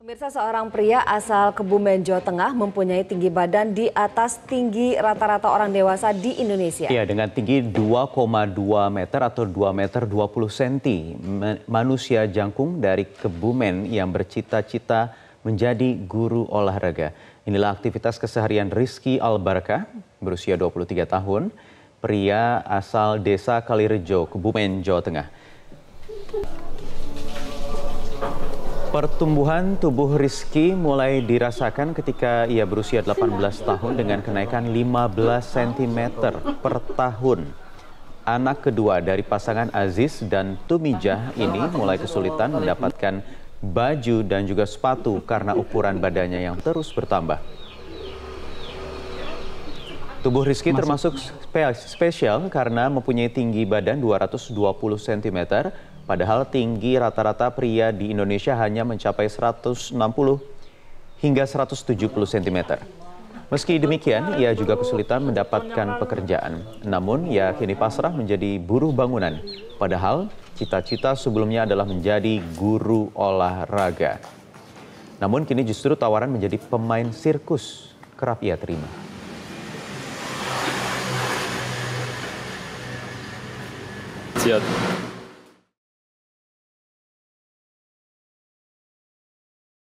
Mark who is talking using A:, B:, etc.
A: Pemirsa seorang pria asal Kebumen, Jawa Tengah mempunyai tinggi badan di atas tinggi rata-rata orang dewasa di Indonesia.
B: Iya, dengan tinggi 2,2 meter atau 2 meter 20 cm. Manusia jangkung dari Kebumen yang bercita-cita menjadi guru olahraga. Inilah aktivitas keseharian Rizky Albarka, berusia 23 tahun, pria asal desa Kalirejo, Kebumen, Jawa Tengah. Pertumbuhan tubuh Rizky mulai dirasakan ketika ia berusia 18 tahun dengan kenaikan 15 cm per tahun. Anak kedua dari pasangan Aziz dan Tumijah ini mulai kesulitan mendapatkan baju dan juga sepatu karena ukuran badannya yang terus bertambah. Tubuh Rizky termasuk spesial karena mempunyai tinggi badan 220 cm Padahal tinggi rata-rata pria di Indonesia hanya mencapai 160 hingga 170 cm. Meski demikian, ia juga kesulitan mendapatkan pekerjaan. Namun, ia kini pasrah menjadi buruh bangunan. Padahal, cita-cita sebelumnya adalah menjadi guru olahraga. Namun, kini justru tawaran menjadi pemain sirkus kerap ia terima.
C: Siap.